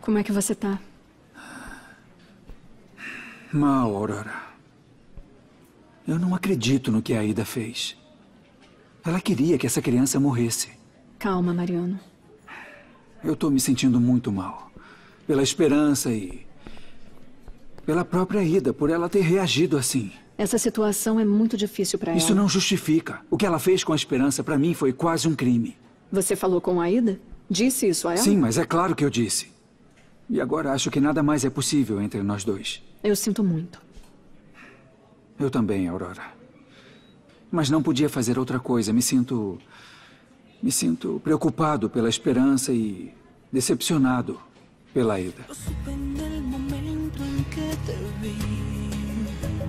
Como é que você tá? Mal, Aurora. Eu não acredito no que a Aida fez. Ela queria que essa criança morresse. Calma, Mariano. Eu tô me sentindo muito mal. Pela esperança e. pela própria Ida, por ela ter reagido assim. Essa situação é muito difícil para ela. Isso não justifica. O que ela fez com a esperança, para mim, foi quase um crime. Você falou com a Ida? Disse isso a ela? Sim, mas é claro que eu disse. E agora acho que nada mais é possível entre nós dois. Eu sinto muito. Eu também, Aurora. Mas não podia fazer outra coisa. Me sinto. Me sinto preocupado pela esperança e decepcionado pela Ida. Lo